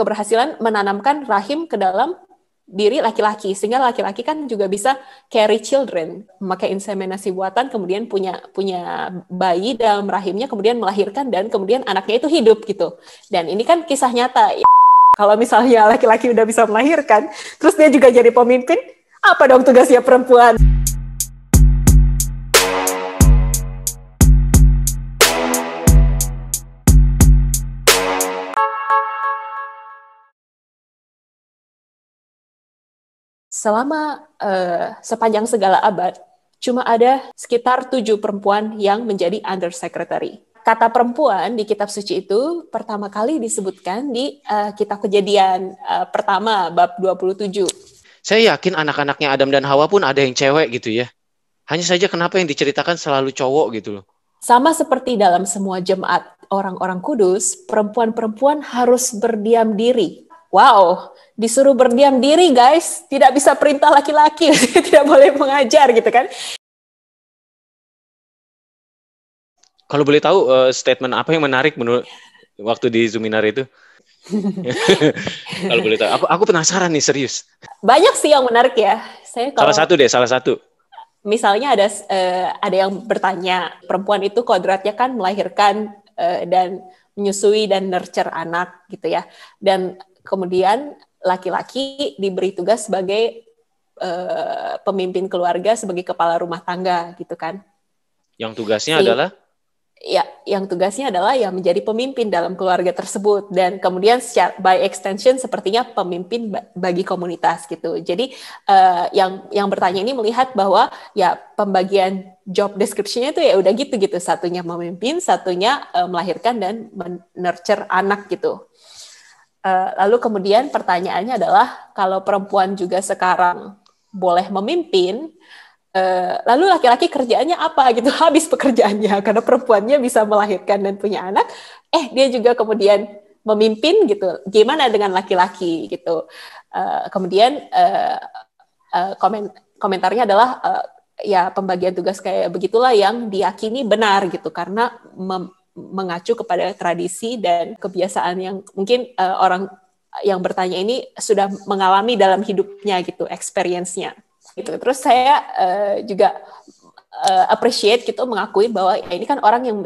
keberhasilan menanamkan rahim ke dalam diri laki-laki sehingga laki-laki kan juga bisa carry children memakai inseminasi buatan kemudian punya punya bayi dalam rahimnya kemudian melahirkan dan kemudian anaknya itu hidup gitu. Dan ini kan kisah nyata. Kalau misalnya laki-laki udah bisa melahirkan terus dia juga jadi pemimpin apa dong tugasnya perempuan selama uh, sepanjang segala abad, cuma ada sekitar tujuh perempuan yang menjadi undersecretary. Kata perempuan di kitab suci itu pertama kali disebutkan di uh, kitab kejadian uh, pertama bab 27. Saya yakin anak-anaknya Adam dan Hawa pun ada yang cewek gitu ya. Hanya saja kenapa yang diceritakan selalu cowok gitu loh. Sama seperti dalam semua jemaat orang-orang kudus, perempuan-perempuan harus berdiam diri. Wow, disuruh berdiam diri guys, tidak bisa perintah laki-laki, tidak boleh mengajar gitu kan. Kalau boleh tahu uh, statement apa yang menarik menurut waktu di Zuminar itu? Kalau boleh tahu, aku, aku penasaran nih serius. Banyak sih yang menarik ya. Saya kalau, salah satu deh, salah satu. Misalnya ada uh, ada yang bertanya, perempuan itu kodratnya kan melahirkan uh, dan menyusui dan nurture anak gitu ya. Dan kemudian laki-laki diberi tugas sebagai uh, pemimpin keluarga, sebagai kepala rumah tangga, gitu kan? Yang tugasnya si, adalah? Ya, yang tugasnya adalah yang menjadi pemimpin dalam keluarga tersebut dan kemudian secara, by extension sepertinya pemimpin bagi komunitas gitu. Jadi uh, yang yang bertanya ini melihat bahwa ya pembagian job description-nya itu ya udah gitu gitu, satunya memimpin, satunya uh, melahirkan dan nurture anak gitu. Uh, lalu kemudian pertanyaannya adalah kalau perempuan juga sekarang boleh memimpin, uh, lalu laki-laki kerjaannya apa gitu? Habis pekerjaannya karena perempuannya bisa melahirkan dan punya anak, eh dia juga kemudian memimpin gitu. Gimana dengan laki-laki gitu? Uh, kemudian uh, uh, komen komentarnya adalah uh, ya pembagian tugas kayak begitulah yang diyakini benar gitu karena mem mengacu kepada tradisi dan kebiasaan yang mungkin uh, orang yang bertanya ini sudah mengalami dalam hidupnya gitu, experience-nya. Gitu. Terus saya uh, juga uh, appreciate gitu mengakui bahwa ya ini kan orang yang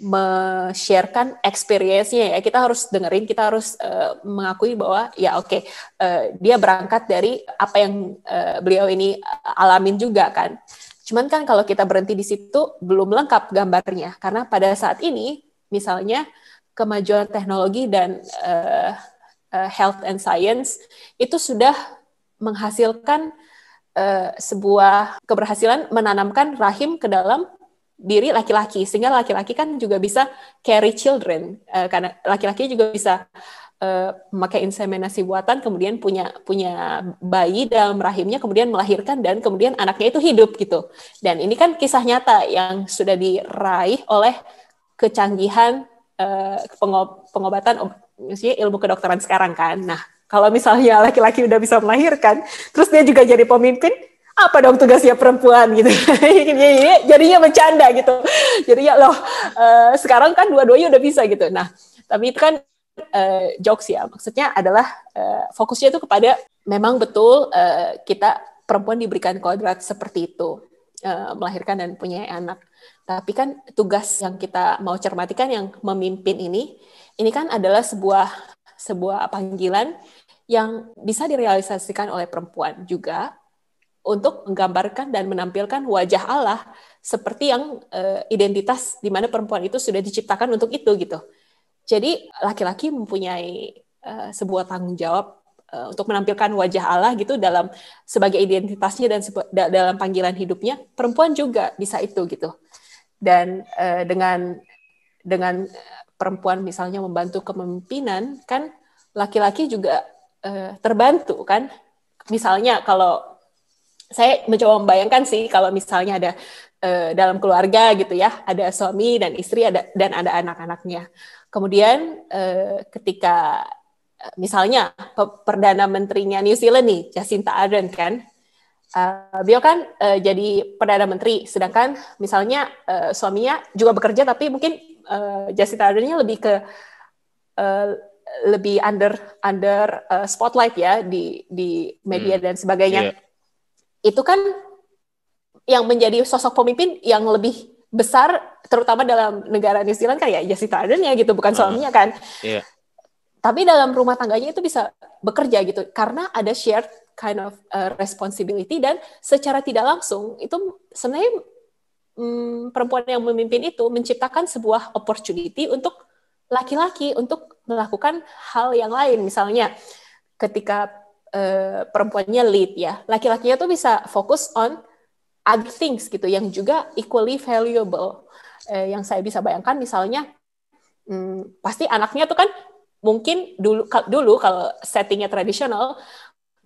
me-sharekan experience-nya ya. Kita harus dengerin, kita harus uh, mengakui bahwa ya oke, okay, uh, dia berangkat dari apa yang uh, beliau ini alamin juga kan. Cuman kan kalau kita berhenti di situ belum lengkap gambarnya. Karena pada saat ini misalnya kemajuan teknologi dan uh, uh, health and science itu sudah menghasilkan uh, sebuah keberhasilan menanamkan rahim ke dalam diri laki-laki. Sehingga laki-laki kan juga bisa carry children uh, karena laki-laki juga bisa memakai inseminasi buatan kemudian punya punya bayi dalam rahimnya kemudian melahirkan dan kemudian anaknya itu hidup gitu. Dan ini kan kisah nyata yang sudah diraih oleh kecanggihan uh, pengobatan maksudnya ilmu kedokteran sekarang kan. Nah kalau misalnya laki-laki udah bisa melahirkan terus dia juga jadi pemimpin apa dong tugasnya perempuan gitu. Jadinya bercanda gitu. Jadinya loh uh, sekarang kan dua-duanya udah bisa gitu. Nah tapi itu kan uh, jokes ya. Maksudnya adalah uh, fokusnya itu kepada memang betul uh, kita perempuan diberikan kodrat seperti itu uh, melahirkan dan punya anak. Tapi kan tugas yang kita mau cermatikan yang memimpin ini, ini kan adalah sebuah sebuah panggilan yang bisa direalisasikan oleh perempuan juga untuk menggambarkan dan menampilkan wajah Allah seperti yang uh, identitas di mana perempuan itu sudah diciptakan untuk itu gitu. Jadi laki-laki mempunyai uh, sebuah tanggung jawab uh, untuk menampilkan wajah Allah gitu dalam sebagai identitasnya dan da dalam panggilan hidupnya. Perempuan juga bisa itu gitu. Dan uh, dengan dengan perempuan misalnya membantu kepemimpinan kan laki-laki juga uh, terbantu kan. Misalnya kalau saya mencoba membayangkan sih kalau misalnya ada dalam keluarga gitu ya, ada suami dan istri ada dan ada anak-anaknya Kemudian eh, ketika eh, misalnya perdana menterinya New Zealand nih Jacinta Ardern kan, uh, beliau kan uh, jadi perdana menteri, sedangkan misalnya uh, suaminya juga bekerja tapi mungkin uh, Jacinta Ardernnya lebih ke uh, lebih under under uh, spotlight ya di di media hmm. dan sebagainya. Yeah. Itu kan yang menjadi sosok pemimpin yang lebih besar terutama dalam negara New Zealand kayak Jacinta Ardern ya gitu bukan suaminya kan. Yeah. Tapi dalam rumah tangganya itu bisa bekerja gitu karena ada shared kind of uh, responsibility dan secara tidak langsung itu sebenarnya um, perempuan yang memimpin itu menciptakan sebuah opportunity untuk laki-laki untuk melakukan hal yang lain misalnya ketika uh, perempuannya lead ya laki-lakinya tuh bisa fokus on other things gitu yang juga equally valuable uh, yang saya bisa bayangkan misalnya um, pasti anaknya tuh kan mungkin dulu dulu kalau settingnya tradisional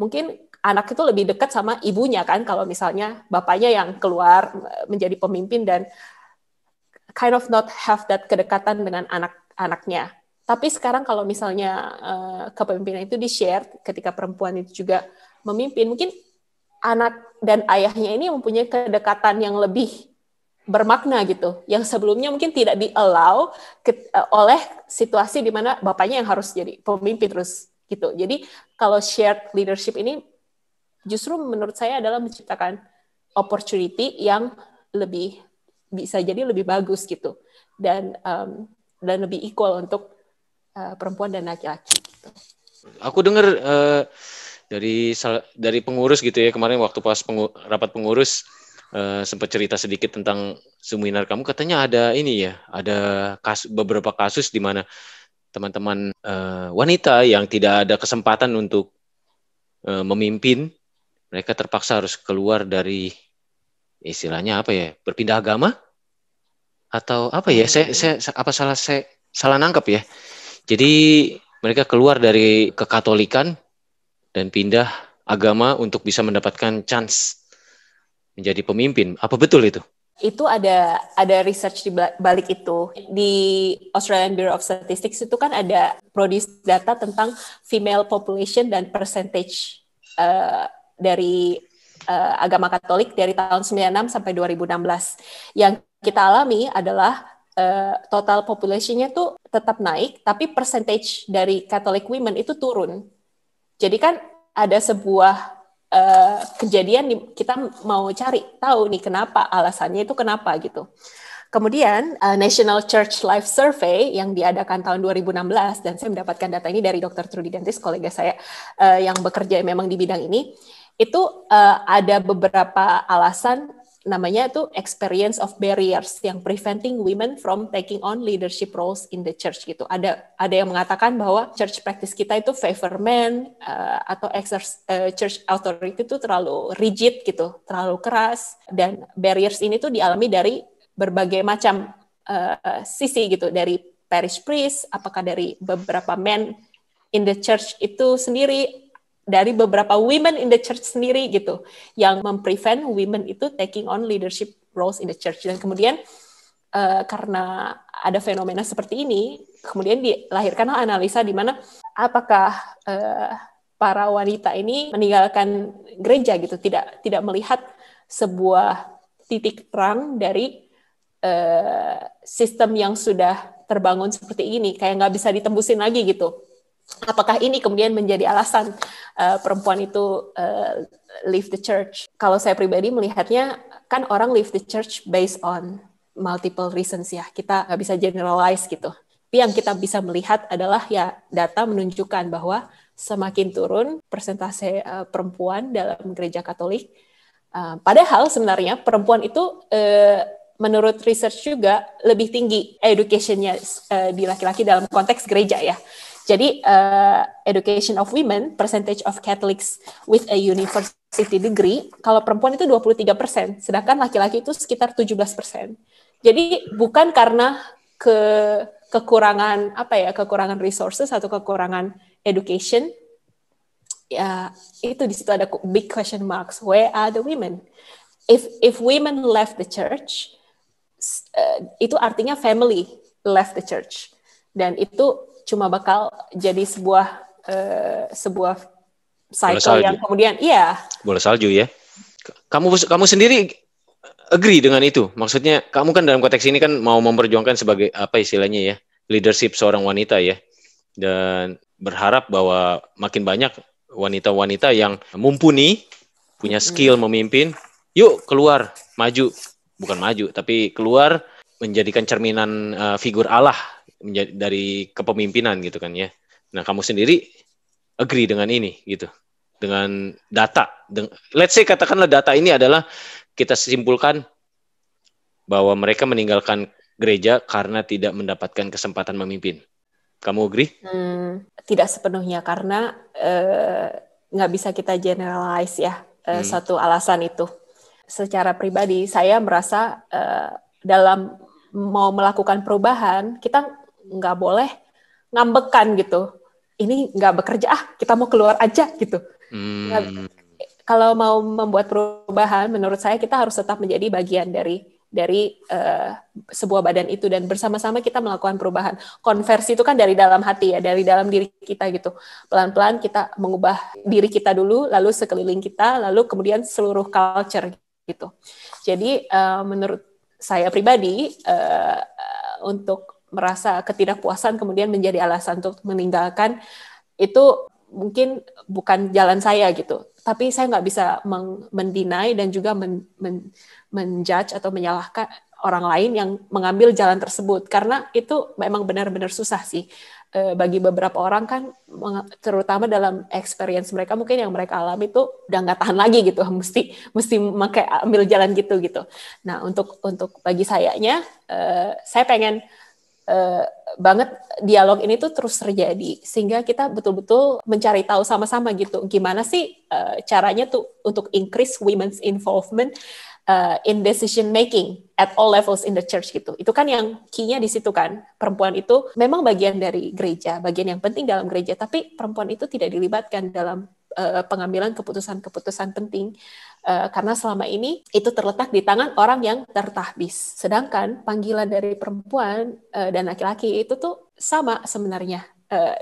mungkin anak itu lebih dekat sama ibunya kan kalau misalnya bapaknya yang keluar menjadi pemimpin dan kind of not have that kedekatan dengan anak-anaknya. Tapi sekarang kalau misalnya uh, kepemimpinan itu di-share ketika perempuan itu juga memimpin, mungkin anak dan ayahnya ini mempunyai kedekatan yang lebih bermakna gitu, yang sebelumnya mungkin tidak di-allow uh, oleh situasi di mana bapaknya yang harus jadi pemimpin terus gitu. Jadi kalau shared leadership ini justru menurut saya adalah menciptakan opportunity yang lebih bisa jadi lebih bagus gitu dan um, dan lebih equal untuk uh, perempuan dan laki-laki. Gitu. Aku dengar uh, dari dari pengurus gitu ya kemarin waktu pas pengu, rapat pengurus uh, sempat cerita sedikit tentang seminar kamu katanya ada ini ya ada kas, beberapa kasus di mana teman-teman uh, wanita yang tidak ada kesempatan untuk uh, memimpin mereka terpaksa harus keluar dari istilahnya apa ya berpindah agama? Atau apa ya saya, saya apa salah saya salah nangkap ya? Jadi mereka keluar dari kekatolikan dan pindah agama untuk bisa mendapatkan chance menjadi pemimpin. Apa betul itu? Itu ada ada research di balik itu. Di Australian Bureau of Statistics itu kan ada produce data tentang female population dan percentage uh, dari uh, agama Katolik dari tahun 96 sampai 2016 yang kita alami adalah uh, total population-nya tuh tetap naik, tapi percentage dari Catholic women itu turun. Jadi kan ada sebuah uh, kejadian kita mau cari tahu nih kenapa alasannya itu kenapa gitu. Kemudian uh, National Church Life Survey yang diadakan tahun 2016 dan saya mendapatkan data ini dari Dr. Trudy Dentis kolega saya uh, yang bekerja memang di bidang ini itu uh, ada beberapa alasan namanya itu experience of barriers yang preventing women from taking on leadership roles in the church gitu. Ada ada yang mengatakan bahwa church practice kita itu favor men uh, atau exercise uh, church authority itu terlalu rigid gitu, terlalu keras dan barriers ini tuh dialami dari berbagai macam uh, sisi gitu dari parish priest, apakah dari beberapa men in the church itu sendiri dari beberapa women in the church sendiri gitu yang memprevent women itu taking on leadership roles in the church. Dan kemudian uh, karena ada fenomena seperti ini kemudian dilahirkanlah analisa di mana apakah uh, para wanita ini meninggalkan gereja gitu tidak tidak melihat sebuah titik terang dari uh, sistem yang sudah terbangun seperti ini kayak nggak bisa ditembusin lagi gitu apakah ini kemudian menjadi alasan uh, perempuan itu uh, leave the church? Kalau saya pribadi melihatnya kan orang leave the church based on multiple reasons ya. Kita nggak bisa generalize gitu. Tapi yang kita bisa melihat adalah ya data menunjukkan bahwa semakin turun persentase uh, perempuan dalam gereja Katolik. Uh, padahal sebenarnya perempuan itu uh, menurut research juga lebih tinggi educationnya uh, di laki-laki dalam konteks gereja ya. Jadi uh, education of women, percentage of Catholics with a university degree, kalau perempuan itu 23 persen, sedangkan laki-laki itu sekitar 17 persen. Jadi bukan karena ke kekurangan apa ya kekurangan resources atau kekurangan education ya itu di situ ada big question marks. Where are the women? If if women left the church uh, itu artinya family left the church. Dan itu cuma bakal jadi sebuah uh, sebuah cycle yang kemudian iya. Bola salju ya. Kamu kamu sendiri agree dengan itu? Maksudnya kamu kan dalam konteks ini kan mau memperjuangkan sebagai apa istilahnya ya leadership seorang wanita ya. Dan berharap bahwa makin banyak wanita-wanita yang mumpuni, punya skill memimpin, yuk keluar, maju, bukan maju, tapi keluar menjadikan cerminan uh, figur Allah menjadi dari kepemimpinan gitu kan ya. Nah, kamu sendiri agree dengan ini gitu. Dengan data. Deng let's say katakanlah data ini adalah kita simpulkan bahwa mereka meninggalkan gereja karena tidak mendapatkan kesempatan memimpin. Kamu agree? Hmm, tidak sepenuhnya karena eh, nggak uh, bisa kita generalize ya uh, hmm. satu alasan itu. Secara pribadi saya merasa uh, dalam mau melakukan perubahan kita nggak boleh ngambekan gitu. Ini nggak bekerja ah kita mau keluar aja gitu. Hmm. kalau mau membuat perubahan menurut saya kita harus tetap menjadi bagian dari dari uh, sebuah badan itu dan bersama-sama kita melakukan perubahan. Konversi itu kan dari dalam hati ya dari dalam diri kita gitu. Pelan-pelan kita mengubah diri kita dulu lalu sekeliling kita lalu kemudian seluruh culture gitu. Jadi uh, menurut saya pribadi uh, untuk merasa ketidakpuasan kemudian menjadi alasan untuk meninggalkan itu mungkin bukan jalan saya gitu. Tapi saya nggak bisa mendinai dan juga men, men, menjudge atau menyalahkan orang lain yang mengambil jalan tersebut. Karena itu memang benar-benar susah sih. Eh, bagi beberapa orang kan terutama dalam experience mereka mungkin yang mereka alami itu udah nggak tahan lagi gitu. Mesti mesti pakai ambil jalan gitu gitu. Nah untuk untuk bagi sayanya uh, saya pengen uh, banget dialog ini tuh terus terjadi sehingga kita betul-betul mencari tahu sama-sama gitu gimana sih uh, caranya tuh untuk increase women's involvement uh, in decision making at all levels in the church gitu. Itu kan yang key-nya di situ kan. Perempuan itu memang bagian dari gereja, bagian yang penting dalam gereja, tapi perempuan itu tidak dilibatkan dalam uh, pengambilan keputusan-keputusan penting uh, karena selama ini itu terletak di tangan orang yang tertahbis. Sedangkan panggilan dari perempuan uh, dan laki-laki itu tuh sama sebenarnya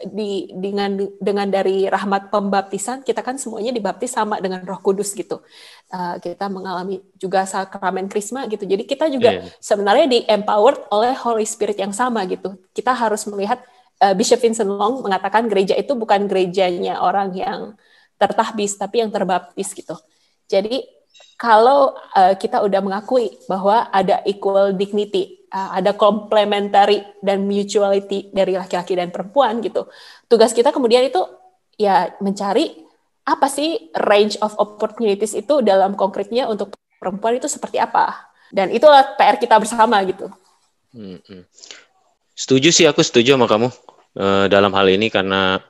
di dengan dengan dari rahmat pembaptisan kita kan semuanya dibaptis sama dengan Roh Kudus gitu. Uh, kita mengalami juga sakramen krisma gitu. Jadi kita juga yeah. sebenarnya di empowered oleh Holy Spirit yang sama gitu. Kita harus melihat uh, Bishop Vincent Long mengatakan gereja itu bukan gerejanya orang yang tertahbis tapi yang terbaptis gitu. Jadi kalau uh, kita udah mengakui bahwa ada equal dignity uh, ada complementary dan mutuality dari laki-laki dan perempuan gitu. Tugas kita kemudian itu ya mencari apa sih range of opportunities itu dalam konkretnya untuk perempuan itu seperti apa. Dan itulah PR kita bersama gitu. Hmm, hmm. Setuju sih aku setuju sama kamu uh, dalam hal ini karena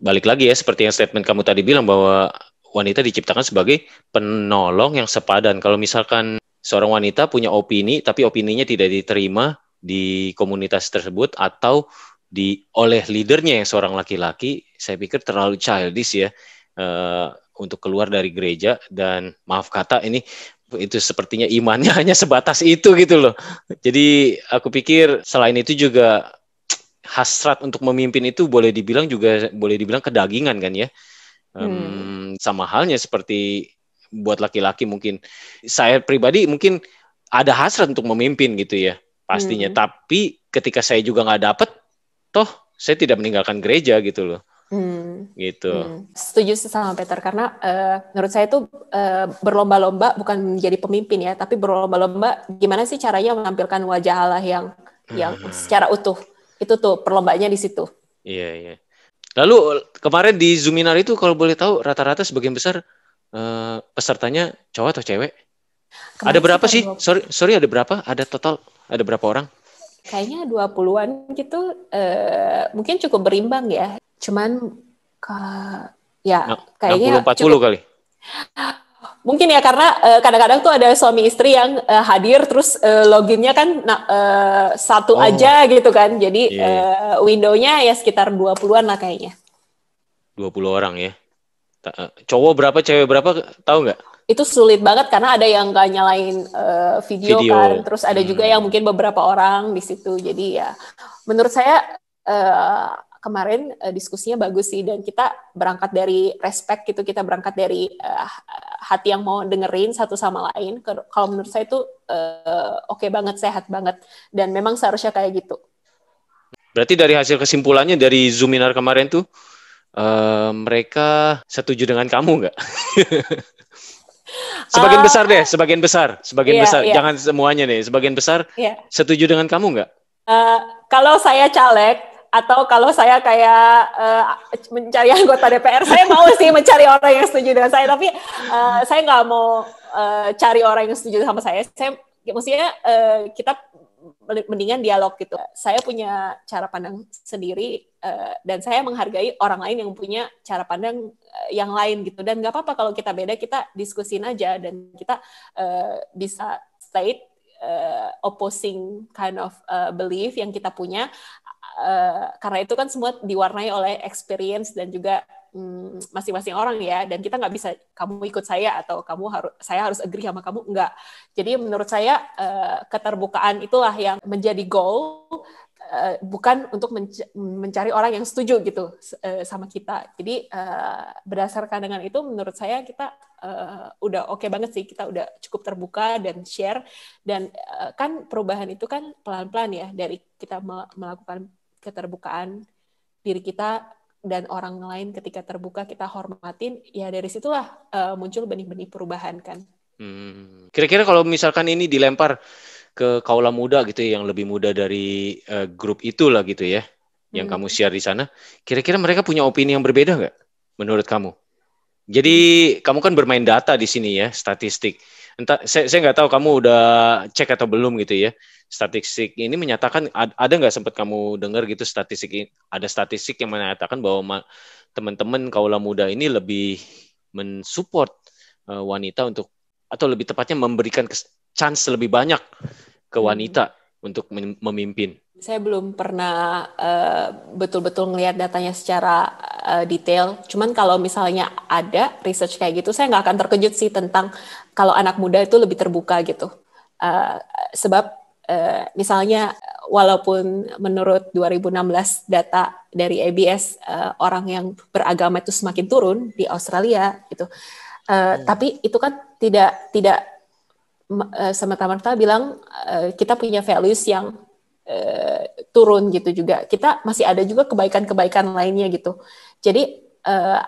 balik lagi ya seperti yang statement kamu tadi bilang bahwa wanita diciptakan sebagai penolong yang sepadan. Kalau misalkan seorang wanita punya opini tapi opininya tidak diterima di komunitas tersebut atau di oleh leadernya yang seorang laki-laki, saya pikir terlalu childish ya uh, untuk keluar dari gereja dan maaf kata ini itu sepertinya imannya hanya sebatas itu gitu loh. Jadi aku pikir selain itu juga hasrat untuk memimpin itu boleh dibilang juga boleh dibilang kedagingan kan ya. Um, hmm. Sama halnya seperti buat laki-laki mungkin saya pribadi mungkin ada hasrat untuk memimpin gitu ya pastinya hmm. tapi ketika saya juga nggak dapet toh saya tidak meninggalkan gereja gitu loh Hmm. gitu. Hmm. Setuju sama Peter karena uh, menurut saya itu uh, berlomba-lomba bukan menjadi pemimpin ya, tapi berlomba-lomba gimana sih caranya menampilkan wajah Allah yang yang hmm. secara utuh. Itu tuh perlombanya di situ. Iya iya. Lalu kemarin di Zuminar itu kalau boleh tahu rata-rata sebagian besar uh, pesertanya cowok atau cewek? Kemarin ada berapa sih? Sorry, sorry ada berapa? Ada total ada berapa orang? Kayaknya 20-an gitu. Uh, mungkin cukup berimbang ya. Cuman ke ya kayaknya 60 40 cukup, kali. Mungkin ya karena kadang kadang-kadang tuh ada suami istri yang uh, hadir terus uh, loginnya kan nah, uh, satu oh. aja gitu kan. Jadi yeah. uh, windownya ya sekitar 20-an lah kayaknya. 20 orang ya. Eh, cowok berapa cewek berapa tahu nggak itu sulit banget karena ada yang nggak nyalain uh, video, video kan terus ada hmm. juga yang mungkin beberapa orang di situ jadi ya menurut saya uh, kemarin uh, diskusinya bagus sih dan kita berangkat dari respect gitu kita berangkat dari uh, hati yang mau dengerin satu sama lain kalau menurut saya itu uh, oke okay banget sehat banget dan memang seharusnya kayak gitu Berarti dari hasil kesimpulannya dari Zoominar kemarin tuh uh, mereka setuju dengan kamu nggak? sebagian uh, besar deh, sebagian besar, sebagian iya, besar. Iya. Jangan semuanya nih, sebagian besar. Iya. Setuju dengan kamu nggak? Uh, kalau saya caleg atau kalau saya kayak uh, mencari anggota DPR, saya mau sih mencari orang yang setuju dengan saya, tapi uh, saya nggak mau uh, cari orang yang setuju sama saya. Saya maksudnya uh, kita mendingan dialog gitu. Saya punya cara pandang sendiri uh, dan saya menghargai orang lain yang punya cara pandang uh, yang lain gitu. Dan nggak apa-apa kalau kita beda, kita diskusin aja dan kita uh, bisa state uh, opposing kind of uh, belief yang kita punya. Uh, karena itu kan semua diwarnai oleh experience dan juga hmm, masing-masing orang ya. Dan kita nggak bisa kamu ikut saya atau kamu harus saya harus agree sama kamu enggak jadi menurut saya uh, keterbukaan itulah yang menjadi goal uh, bukan untuk menc mencari orang yang setuju gitu sama kita. Jadi berdasarkan dengan itu menurut saya kita udah oke okay banget sih. Kita udah cukup terbuka dan share. Dan kan perubahan itu kan pelan-pelan ya dari kita melakukan keterbukaan diri kita dan orang lain ketika terbuka kita hormatin ya dari situlah uh, muncul benih-benih perubahan kan. Hmm. Kira-kira kalau misalkan ini dilempar ke kaula muda gitu ya yang lebih muda dari uh, grup itu lah gitu ya yang hmm. kamu share di sana, kira-kira mereka punya opini yang berbeda nggak menurut kamu? Jadi kamu kan bermain data di sini ya statistik. Entah saya saya nggak tahu kamu udah cek atau belum gitu ya statistik ini menyatakan ada nggak sempat kamu dengar gitu statistik ada statistik yang menyatakan bahwa teman-teman kaula muda ini lebih mensupport uh, wanita untuk atau lebih tepatnya memberikan chance lebih banyak ke hmm. wanita hmm. untuk memimpin. Saya belum pernah uh, betul-betul ngelihat datanya secara uh, detail. Cuman kalau misalnya ada research kayak gitu, saya nggak akan terkejut sih tentang kalau anak muda itu lebih terbuka gitu. Uh, sebab Uh, misalnya walaupun menurut 2016 data dari ABS uh, eh, orang yang beragama itu semakin turun di Australia gitu, uh, hmm. tapi itu kan tidak tidak uh, semata-mata bilang uh, kita punya values yang uh, turun gitu juga. Kita masih ada juga kebaikan-kebaikan lainnya gitu. Jadi uh,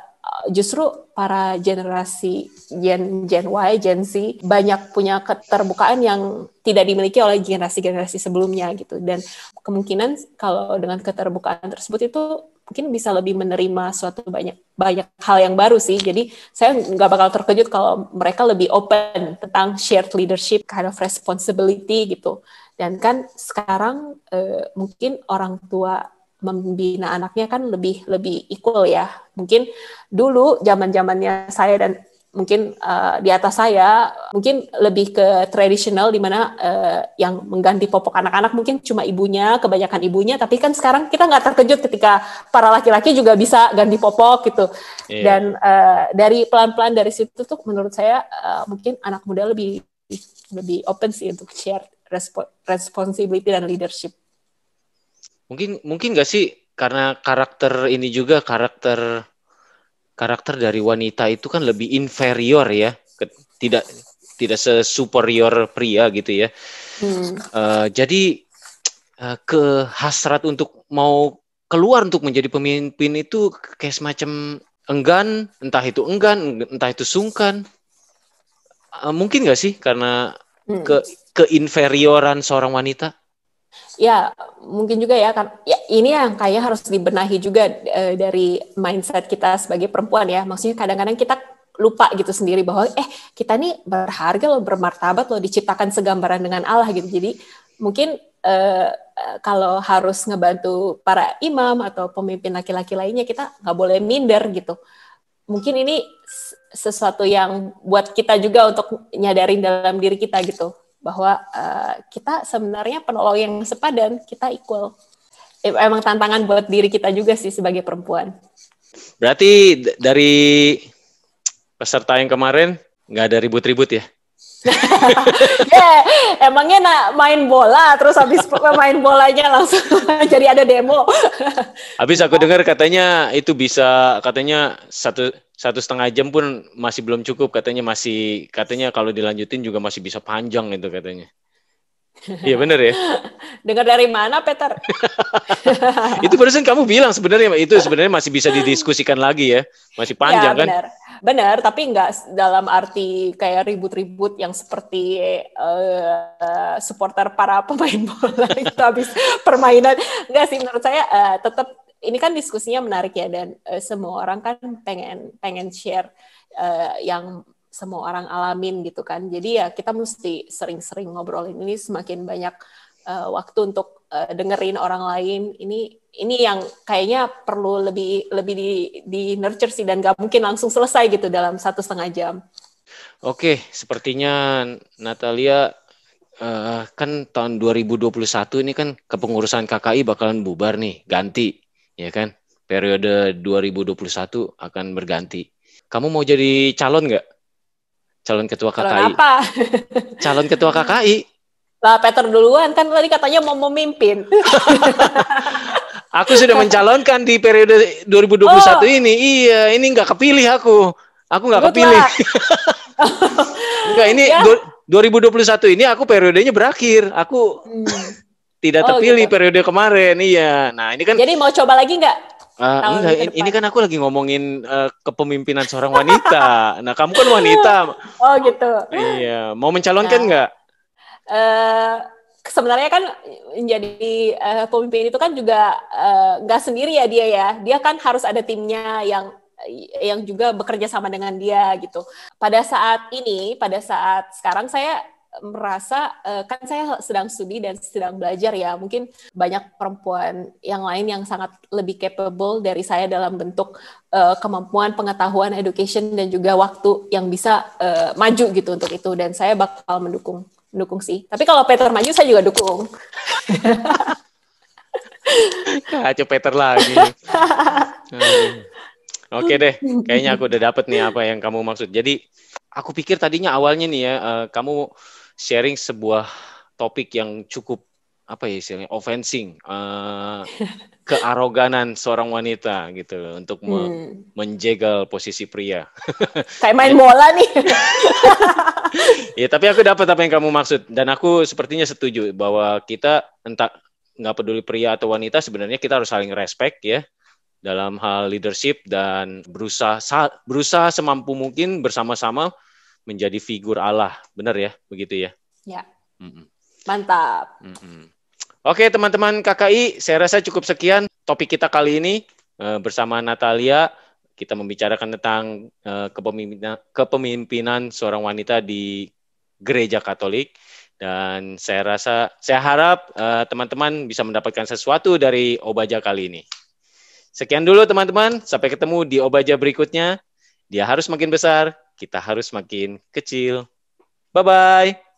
justru para generasi Gen Gen Y, Gen Z banyak punya keterbukaan yang tidak dimiliki oleh generasi-generasi sebelumnya gitu. Dan kemungkinan kalau dengan keterbukaan tersebut itu mungkin bisa lebih menerima suatu banyak banyak hal yang baru sih. Jadi saya nggak bakal terkejut kalau mereka lebih open tentang shared leadership kind of responsibility gitu. Dan kan sekarang eh, mungkin orang tua membina anaknya kan lebih lebih equal ya. Mungkin dulu zaman zamannya saya dan mungkin uh, di atas saya mungkin lebih ke tradisional di mana uh, yang mengganti popok anak-anak mungkin cuma ibunya kebanyakan ibunya tapi kan sekarang kita nggak terkejut ketika para laki-laki juga bisa ganti popok gitu yeah. dan uh, dari pelan-pelan dari situ tuh menurut saya uh, mungkin anak muda lebih lebih open sih untuk share responsibility dan leadership Mungkin mungkin nggak sih karena karakter ini juga karakter karakter dari wanita itu kan lebih inferior ya, tidak tidak sesuperior pria gitu ya. Hmm. Uh, jadi uh, ke hasrat untuk mau keluar untuk menjadi pemimpin itu kayak semacam enggan, entah itu enggan, entah itu sungkan. Uh, mungkin nggak sih karena hmm. ke keinferioran seorang wanita? Ya, mungkin juga ya kan. Ya, ini yang kayak harus dibenahi juga e, dari mindset kita sebagai perempuan ya. Maksudnya kadang-kadang kita lupa gitu sendiri bahwa eh kita nih berharga loh, bermartabat loh, diciptakan segambaran dengan Allah gitu. Jadi mungkin e, kalau harus ngebantu para imam atau pemimpin laki-laki lainnya kita nggak boleh minder gitu. Mungkin ini sesuatu yang buat kita juga untuk nyadarin dalam diri kita gitu bahwa uh, kita sebenarnya penolong yang sepadan, kita equal. Emang tantangan buat diri kita juga sih sebagai perempuan. Berarti dari peserta yang kemarin nggak ada ribut-ribut ya? yeah, emangnya nak main bola terus habis main bolanya langsung jadi ada demo. habis aku dengar katanya itu bisa katanya satu satu setengah jam pun masih belum cukup katanya masih katanya kalau dilanjutin juga masih bisa panjang itu katanya. Iya benar ya. Dengar dari mana, Peter? itu barusan kamu bilang sebenarnya itu sebenarnya masih bisa didiskusikan lagi ya, masih panjang ya, kan? Benar, benar. Tapi nggak dalam arti kayak ribut-ribut yang seperti uh, supporter para pemain bola itu habis permainan. Enggak sih, menurut saya uh, tetap ini kan diskusinya menarik ya dan uh, semua orang kan pengen pengen share uh, yang semua orang alamin gitu kan. Jadi ya kita mesti sering-sering ngobrolin ini semakin banyak uh, waktu untuk uh, dengerin orang lain. Ini ini yang kayaknya perlu lebih lebih di, di nurture sih dan gak mungkin langsung selesai gitu dalam satu setengah jam. Oke, sepertinya Natalia uh, kan tahun 2021 ini kan kepengurusan KKI bakalan bubar nih, ganti, ya kan? Periode 2021 akan berganti. Kamu mau jadi calon nggak? calon ketua KKI. Calon apa? calon ketua KKI. Lah Peter duluan kan tadi katanya mau memimpin. aku sudah mencalonkan di periode 2021 oh. ini. Iya, ini nggak kepilih aku. Aku nggak kepilih. Enggak, ini ya. 2021 ini aku periodenya berakhir. Aku hmm. tidak oh, terpilih gitu. periode kemarin. Iya. Nah, ini kan Jadi mau coba lagi nggak? Uh, enggak, ini kan aku lagi ngomongin uh, kepemimpinan seorang wanita. nah, kamu kan wanita. Oh, gitu. Iya, mau mencalonkan nah. Uh, sebenarnya kan menjadi uh, pemimpin itu kan juga nggak uh, sendiri ya dia ya. Dia kan harus ada timnya yang yang juga bekerja sama dengan dia gitu. Pada saat ini, pada saat sekarang saya merasa kan saya sedang studi dan sedang belajar ya mungkin banyak perempuan yang lain yang sangat lebih capable dari saya dalam bentuk kemampuan pengetahuan education dan juga waktu yang bisa maju gitu untuk itu dan saya bakal mendukung mendukung sih. Tapi kalau Peter maju saya juga dukung. Kacau Peter lagi. Oke deh, kayaknya aku udah dapet nih apa yang kamu maksud. Jadi aku pikir tadinya awalnya nih ya, uh, kamu sharing sebuah topik yang cukup apa ya istilahnya offensing uh, kearoganan seorang wanita gitu loh untuk hmm. me menjegal posisi pria. Kayak main bola nih. ya tapi aku dapat apa yang kamu maksud dan aku sepertinya setuju bahwa kita entah nggak peduli pria atau wanita sebenarnya kita harus saling respect ya dalam hal leadership dan berusaha berusaha semampu mungkin bersama-sama menjadi figur Allah. Benar ya, begitu ya? Ya. Mm -mm. Mantap. Mm -mm. Oke, teman-teman KKI, saya rasa cukup sekian topik kita kali ini uh, bersama Natalia. Kita membicarakan tentang uh, kepemimpinan, seorang wanita di gereja Katolik. Dan saya rasa, saya harap uh, teman-teman bisa mendapatkan sesuatu dari Obaja kali ini. Sekian dulu teman-teman, sampai ketemu di Obaja berikutnya. Dia harus makin besar, kita harus makin kecil. Bye-bye.